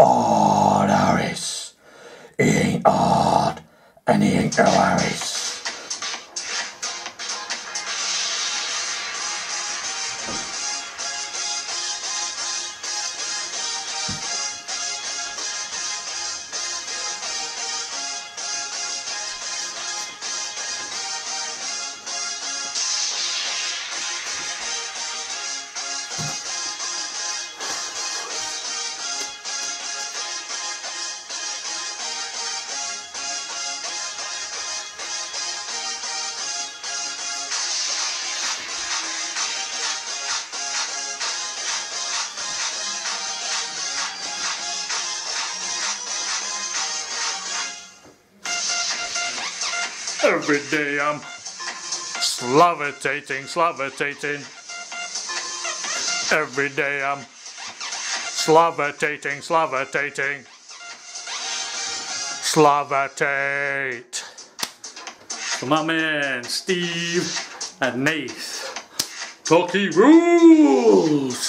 Ard Arris. He ain't odd, and he ain't no Harris. Every day I'm slavitating, slavitating. Every day I'm slavitating, slavitating. Slavatate. For my man Steve and Nath. Talkie rules!